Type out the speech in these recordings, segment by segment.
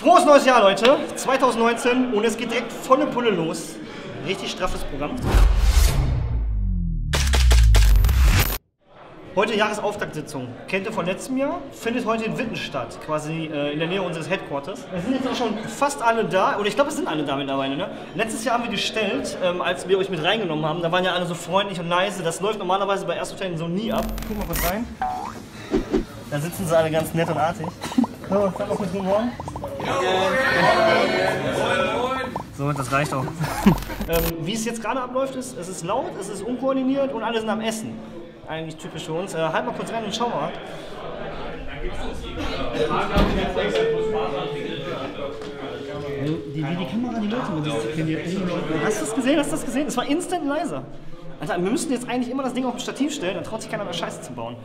Frohes neues Jahr, Leute. 2019 und es geht direkt volle Pulle los. Richtig straffes Programm. Heute Jahresauftaktsitzung. Kennt ihr von letztem Jahr? Findet heute in Witten statt, quasi äh, in der Nähe unseres Headquarters. Es sind jetzt auch schon fast alle da, oder ich glaube, es sind alle da mittlerweile. Ne? Letztes Jahr haben wir gestellt, ähm, als wir euch mit reingenommen haben. Da waren ja alle so freundlich und nice. Das läuft normalerweise bei Ersthotellen so nie ab. Guck mal kurz rein. Da sitzen sie alle ganz nett und artig. So, sag mal kurz guten Morgen. So, das reicht auch. ähm, wie es jetzt gerade abläuft, ist, es ist laut, es ist unkoordiniert und alle sind am Essen. Eigentlich typisch für uns. Äh, halt mal kurz rein und schau mal. Die, wie die Kamera die Leute diszipliniert. Hast du das gesehen? Hast du das gesehen? Es war instant leiser. Alter, wir müssten jetzt eigentlich immer das Ding auf ein Stativ stellen, dann traut sich keiner mehr Scheiße zu bauen.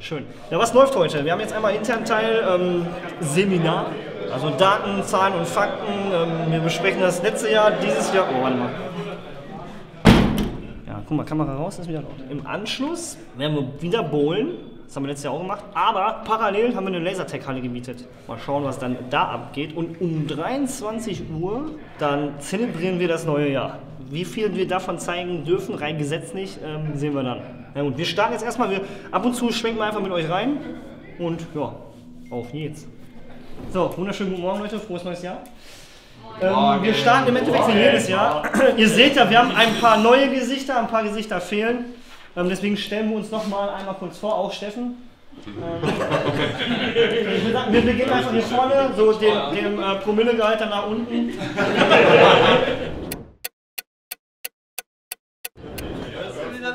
Schön. Ja, was läuft heute? Wir haben jetzt einmal intern Teil ähm, Seminar, also Daten, Zahlen und Fakten. Ähm, wir besprechen das letzte Jahr, dieses Jahr. Oh, warte mal. Ja, guck mal, Kamera raus, ist wieder laut. Im Anschluss werden wir wieder bowlen. Das haben wir letztes Jahr auch gemacht. Aber parallel haben wir eine Lasertech-Halle gemietet. Mal schauen, was dann da abgeht. Und um 23 Uhr, dann zelebrieren wir das neue Jahr. Wie viel wir davon zeigen dürfen, rein gesetzlich, ähm, sehen wir dann. Ja, und wir starten jetzt erstmal, wir, ab und zu schwenken wir einfach mit euch rein. Und ja, auf geht's. So, wunderschönen guten Morgen, Leute. Frohes neues Jahr. Ähm, wir starten im Endeffekt wie jedes Jahr. Ihr seht ja, wir haben ein paar neue Gesichter, ein paar Gesichter fehlen. Ähm, deswegen stellen wir uns noch mal einmal kurz vor, auch Steffen. Ähm, sagen, wir beginnen einfach hier vorne, so dem, dem äh, Promillegehalt dann nach unten.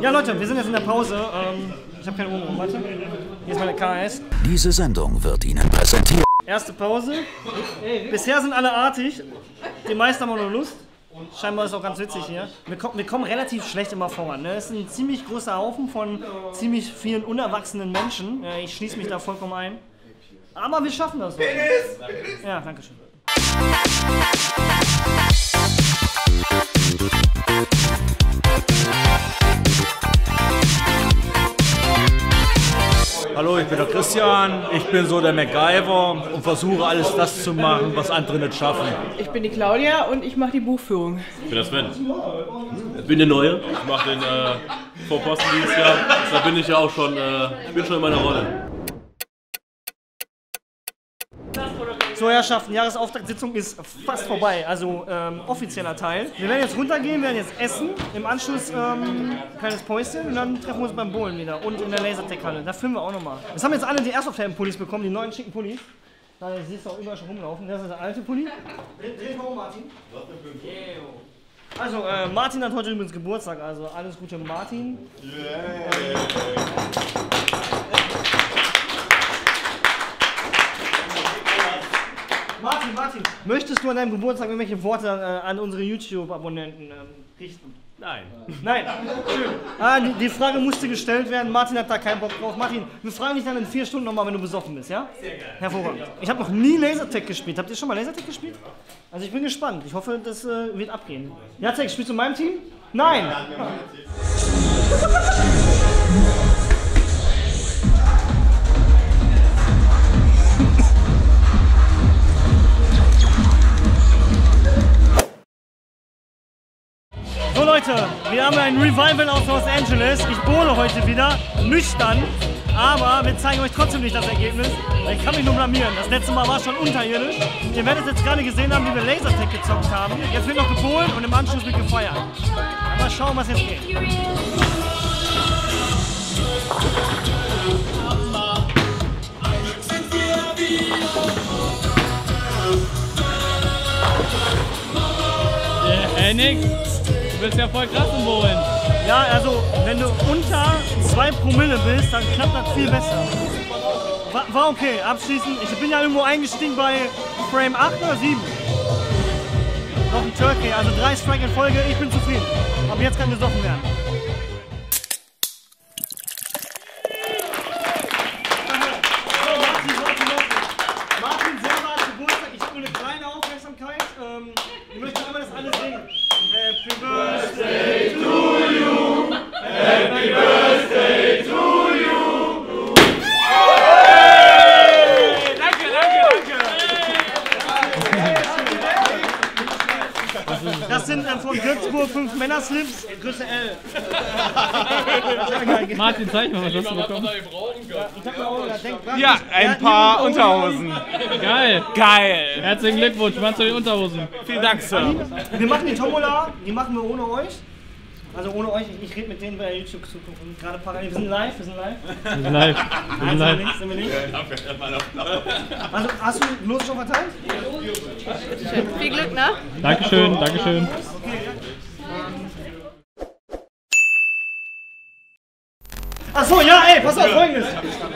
Ja Leute, wir sind jetzt in der Pause. Ähm, ich habe keine Uhr. Warte. Hier ist meine KS. Diese Sendung wird Ihnen präsentiert. Erste Pause. Bisher sind alle artig. Die meisten haben auch noch Lust. Scheinbar ist es auch ganz witzig hier. Wir, kommen, wir kommen relativ schlecht immer voran. Ne? Es ist ein ziemlich großer Haufen von ziemlich vielen unerwachsenen Menschen. Ich schließe mich da vollkommen ein. Aber wir schaffen das. Heute. Ja, danke schön. Hallo, ich bin der Christian. Ich bin so der MacGyver und versuche alles das zu machen, was andere nicht schaffen. Ich bin die Claudia und ich mache die Buchführung. Ich bin der Sven. Ich bin der Neue. Ich mache den äh, Vorposten dieses Jahr. Da bin ich ja auch schon, äh, ich bin schon in meiner Rolle. So, Herrschaften, Jahresauftaktsitzung ist fast vorbei, also ähm, offizieller Teil. Wir werden jetzt runtergehen, werden jetzt essen, im Anschluss ähm, kleines Päuschen und dann treffen wir uns beim Bowlen wieder und in der Lasertech-Halle. Da filmen wir auch nochmal. Es haben jetzt alle die Airsoft-Pullis bekommen, die neuen schicken Pullis. Da siehst du auch überall schon rumlaufen. Das ist der alte Pulli. Dreh mal um, Martin. Also, äh, Martin hat heute übrigens Geburtstag, also alles Gute, Martin. Martin, Martin, möchtest du an deinem Geburtstag irgendwelche Worte äh, an unsere YouTube-Abonnenten ähm, richten? Nein. Nein, schön. Ah, die, die Frage musste gestellt werden. Martin hat da keinen Bock drauf. Martin, wir fragen dich dann in vier Stunden nochmal, wenn du besoffen bist, ja? Sehr gerne. Hervorragend. Ich habe noch nie Lasertag gespielt. Habt ihr schon mal Lasertag gespielt? Also ich bin gespannt. Ich hoffe, das äh, wird abgehen. Jacek, spielst du in meinem Team? Nein. So Leute, wir haben ein Revival aus Los Angeles. Ich bohle heute wieder, nüchtern. Aber wir zeigen euch trotzdem nicht das Ergebnis. Ich kann mich nur blamieren. Das letzte Mal war schon unterirdisch. Ihr werdet jetzt gerade gesehen haben, wie wir Lasertag gezockt haben. Jetzt wird noch gebohlen und im Anschluss wird gefeiert. Mal schauen, was jetzt geht. Henning, du bist ja voll krass im Bohlen. Ja, also wenn du unter 2 Promille bist, dann klappt das viel besser. War, war okay, abschließend. Ich bin ja irgendwo eingestiegen bei Frame 8 oder 7. Noch ein Turkey, also drei Strike in Folge, ich bin zufrieden. Aber jetzt kann gesoffen werden. Fünf Männerslips, Größe L. Martin, zeig mal, was hast du bekommen? Ja, ein paar Unterhosen. Geil. Geil. Herzlichen Glückwunsch, machst du die Unterhosen? Vielen Dank, Sir. Wir machen die Tombola, die machen wir ohne euch. Also ohne euch, ich, ich rede mit denen bei YouTube zugucken. Gerade parallel. Wir sind live, wir sind live. Wir sind live. Wir sind Nein, sind wir live. nicht, sind wir nicht. Also hast du Lose schon verteilt? Viel Glück, ne? Dankeschön, Dankeschön. Achso, ja, ey, pass auf, folgendes.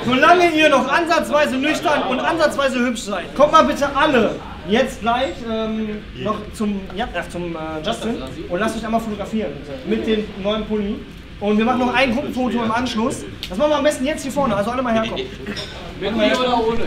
Solange ihr noch ansatzweise nüchtern und ansatzweise hübsch seid, kommt mal bitte alle jetzt gleich ähm, noch zum, ja, äh, zum äh, Justin und lasst euch einmal fotografieren, bitte. Mit dem neuen Pulli. Und wir machen noch ein Gruppenfoto im Anschluss. Das machen wir am besten jetzt hier vorne, also alle mal herkommen. Mit mir oder ohne?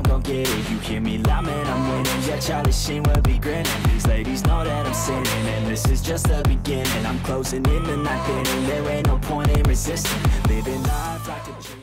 get it. You hear me loud, man, I'm winning. Yeah, Charlie Sheen will be grinning. These ladies know that I'm sinning, and this is just the beginning. I'm closing in the night inning. There ain't no point in resisting. Living life like a dream.